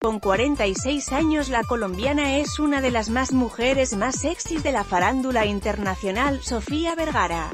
Con 46 años la colombiana es una de las más mujeres más sexys de la farándula internacional, Sofía Vergara.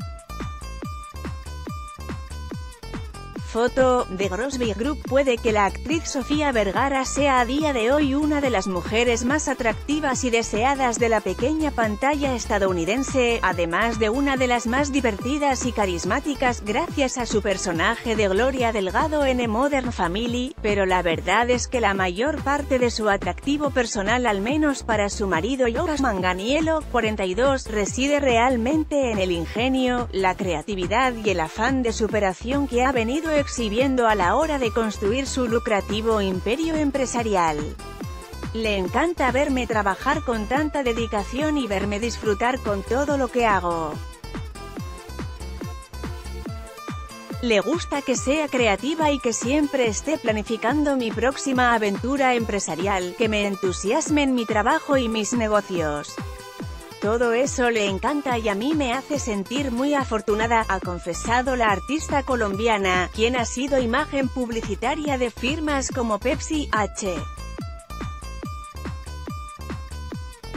Foto, de Grosby Group Puede que la actriz Sofía Vergara sea a día de hoy una de las mujeres más atractivas y deseadas de la pequeña pantalla estadounidense, además de una de las más divertidas y carismáticas gracias a su personaje de Gloria Delgado en Modern Family, pero la verdad es que la mayor parte de su atractivo personal al menos para su marido Joras Manganiello, 42, reside realmente en el ingenio, la creatividad y el afán de superación que ha venido exhibiendo a la hora de construir su lucrativo imperio empresarial. Le encanta verme trabajar con tanta dedicación y verme disfrutar con todo lo que hago. Le gusta que sea creativa y que siempre esté planificando mi próxima aventura empresarial, que me entusiasme en mi trabajo y mis negocios. Todo eso le encanta y a mí me hace sentir muy afortunada, ha confesado la artista colombiana, quien ha sido imagen publicitaria de firmas como Pepsi, H.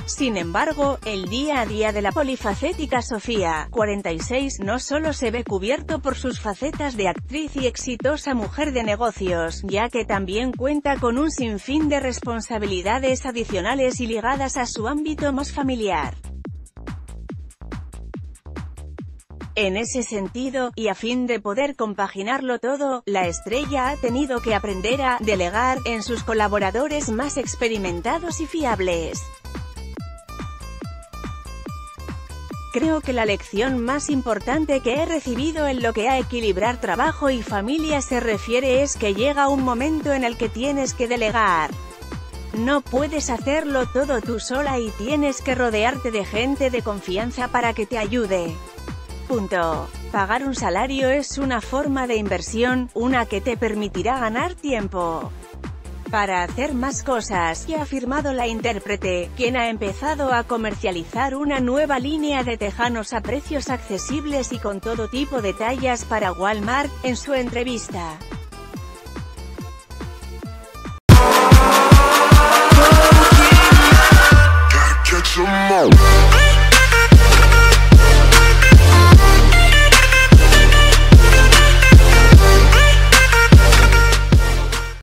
Sin embargo, el día a día de la polifacética Sofía, 46, no solo se ve cubierto por sus facetas de actriz y exitosa mujer de negocios, ya que también cuenta con un sinfín de responsabilidades adicionales y ligadas a su ámbito más familiar. En ese sentido, y a fin de poder compaginarlo todo, la estrella ha tenido que aprender a delegar en sus colaboradores más experimentados y fiables. Creo que la lección más importante que he recibido en lo que a equilibrar trabajo y familia se refiere es que llega un momento en el que tienes que delegar. No puedes hacerlo todo tú sola y tienes que rodearte de gente de confianza para que te ayude. Punto. Pagar un salario es una forma de inversión, una que te permitirá ganar tiempo para hacer más cosas, que ha afirmado la intérprete, quien ha empezado a comercializar una nueva línea de tejanos a precios accesibles y con todo tipo de tallas para Walmart, en su entrevista.